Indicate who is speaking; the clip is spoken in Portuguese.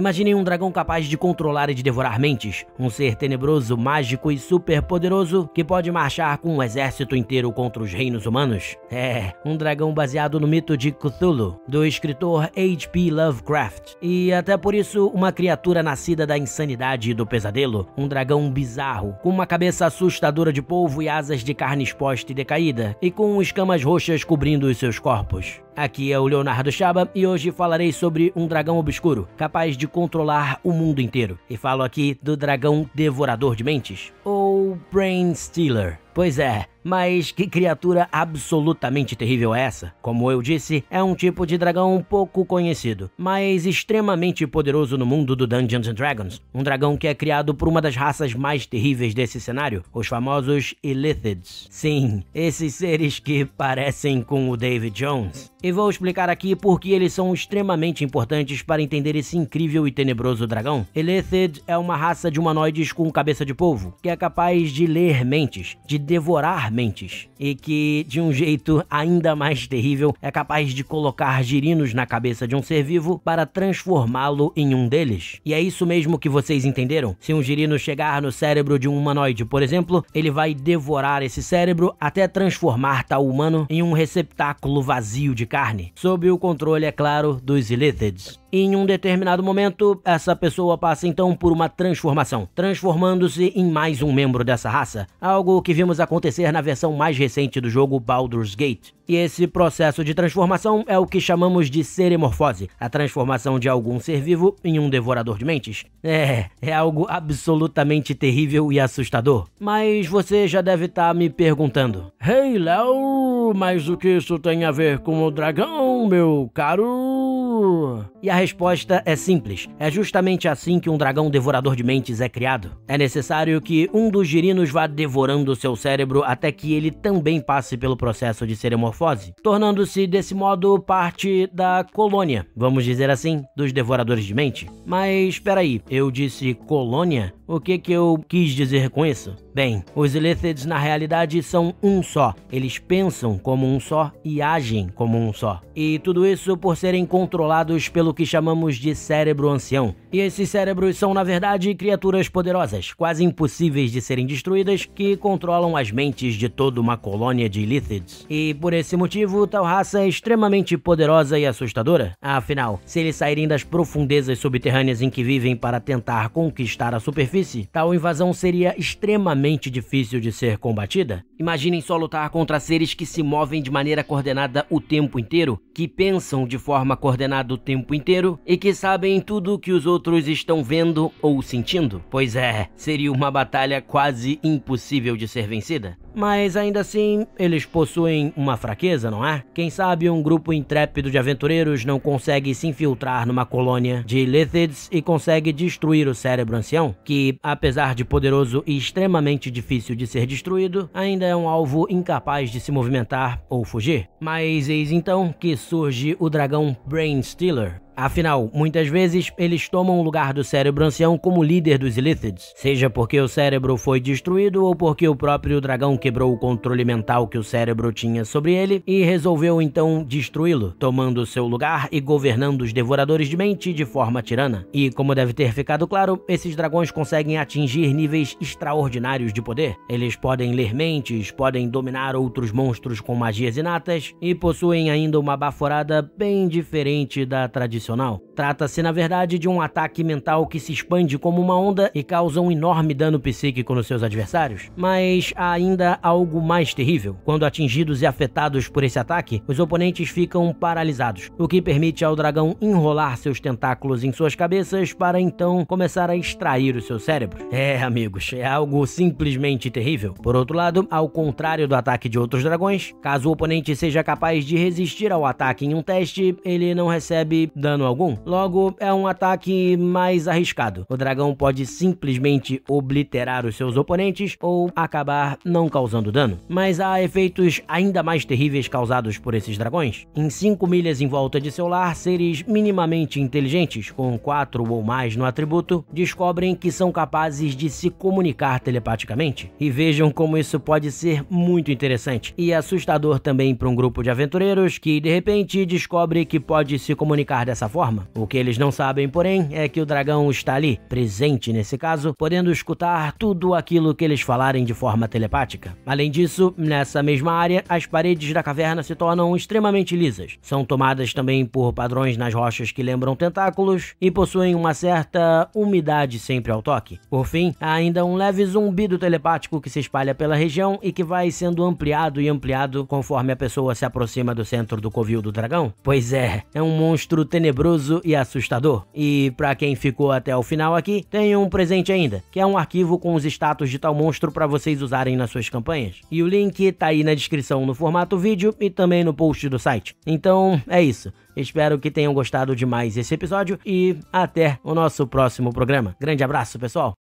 Speaker 1: Imaginem um dragão capaz de controlar e de devorar mentes, um ser tenebroso, mágico e super poderoso que pode marchar com um exército inteiro contra os reinos humanos. É, um dragão baseado no mito de Cthulhu, do escritor H.P. Lovecraft. E até por isso, uma criatura nascida da insanidade e do pesadelo, um dragão bizarro, com uma cabeça assustadora de polvo e asas de carne exposta e decaída, e com escamas roxas cobrindo os seus corpos. Aqui é o Leonardo Chaba e hoje falarei sobre um dragão obscuro, capaz de controlar o mundo inteiro. E falo aqui do dragão devorador de mentes, ou Brain Stealer. Pois é, mas que criatura absolutamente terrível é essa? Como eu disse, é um tipo de dragão pouco conhecido, mas extremamente poderoso no mundo do Dungeons and Dragons. Um dragão que é criado por uma das raças mais terríveis desse cenário, os famosos Illithids. Sim, esses seres que parecem com o David Jones. E vou explicar aqui por que eles são extremamente importantes para entender esse incrível e tenebroso dragão. Illithid é uma raça de humanoides com cabeça de polvo, que é capaz de ler mentes, de devorar mentes e que, de um jeito ainda mais terrível, é capaz de colocar girinos na cabeça de um ser vivo para transformá-lo em um deles. E é isso mesmo que vocês entenderam? Se um girino chegar no cérebro de um humanoide, por exemplo, ele vai devorar esse cérebro até transformar tal humano em um receptáculo vazio de carne, sob o controle, é claro, dos Illithids. Em um determinado momento, essa pessoa passa então por uma transformação, transformando-se em mais um membro dessa raça, algo que vimos acontecer na versão mais recente do jogo Baldur's Gate. E esse processo de transformação é o que chamamos de seremorfose, a transformação de algum ser vivo em um devorador de mentes. É, é algo absolutamente terrível e assustador. Mas você já deve estar tá me perguntando: Hey Léo, mas o que isso tem a ver com o dragão, meu caro? E a resposta é simples: é justamente assim que um dragão devorador de mentes é criado. É necessário que um dos girinos vá devorando seu cérebro até que ele também passe pelo processo de seremorfose tornando-se desse modo parte da colônia, vamos dizer assim, dos devoradores de mente. Mas espera aí, eu disse colônia? O que que eu quis dizer com isso? Bem, os Illithids na realidade são um só. Eles pensam como um só e agem como um só. E tudo isso por serem controlados pelo que chamamos de cérebro ancião. E esses cérebros são, na verdade, criaturas poderosas, quase impossíveis de serem destruídas, que controlam as mentes de toda uma colônia de Illithids. E por esse motivo, tal raça é extremamente poderosa e assustadora. Afinal, se eles saírem das profundezas subterrâneas em que vivem para tentar conquistar a superfície, tal invasão seria extremamente difícil de ser combatida. Imaginem só lutar contra seres que se movem de maneira coordenada o tempo inteiro, que pensam de forma coordenada o tempo inteiro e que sabem tudo o que os outros estão vendo ou sentindo. Pois é, seria uma batalha quase impossível de ser vencida. Mas ainda assim, eles possuem uma fraqueza, não é? Quem sabe um grupo intrépido de aventureiros não consegue se infiltrar numa colônia de Lithids e consegue destruir o cérebro ancião, que, apesar de poderoso e extremamente difícil de ser destruído, ainda é um alvo incapaz de se movimentar ou fugir. Mas eis então que surge o dragão Brain Stealer, Afinal, muitas vezes eles tomam o lugar do cérebro ancião como líder dos Illithids, seja porque o cérebro foi destruído ou porque o próprio dragão quebrou o controle mental que o cérebro tinha sobre ele e resolveu então destruí-lo, tomando seu lugar e governando os devoradores de mente de forma tirana. E como deve ter ficado claro, esses dragões conseguem atingir níveis extraordinários de poder. Eles podem ler mentes, podem dominar outros monstros com magias inatas e possuem ainda uma baforada bem diferente da tradicional Nacional Trata-se, na verdade, de um ataque mental que se expande como uma onda e causa um enorme dano psíquico nos seus adversários. Mas há ainda algo mais terrível. Quando atingidos e afetados por esse ataque, os oponentes ficam paralisados, o que permite ao dragão enrolar seus tentáculos em suas cabeças para então começar a extrair o seu cérebro. É, amigos, é algo simplesmente terrível. Por outro lado, ao contrário do ataque de outros dragões, caso o oponente seja capaz de resistir ao ataque em um teste, ele não recebe dano algum, logo é um ataque mais arriscado. O dragão pode simplesmente obliterar os seus oponentes ou acabar não causando dano. Mas há efeitos ainda mais terríveis causados por esses dragões. Em 5 milhas em volta de seu lar, seres minimamente inteligentes, com 4 ou mais no atributo, descobrem que são capazes de se comunicar telepaticamente. E vejam como isso pode ser muito interessante e assustador também para um grupo de aventureiros que de repente descobre que pode se comunicar dessa forma, O que eles não sabem, porém, é que o dragão está ali, presente nesse caso, podendo escutar tudo aquilo que eles falarem de forma telepática. Além disso, nessa mesma área, as paredes da caverna se tornam extremamente lisas. São tomadas também por padrões nas rochas que lembram tentáculos e possuem uma certa umidade sempre ao toque. Por fim, há ainda um leve zumbido telepático que se espalha pela região e que vai sendo ampliado e ampliado conforme a pessoa se aproxima do centro do covil do dragão. Pois é, é um monstro tenebroso e assustador. E para quem ficou até o final aqui, tem um presente ainda, que é um arquivo com os status de tal monstro para vocês usarem nas suas campanhas. E o link tá aí na descrição no formato vídeo e também no post do site. Então, é isso. Espero que tenham gostado demais esse episódio e até o nosso próximo programa. Grande abraço, pessoal!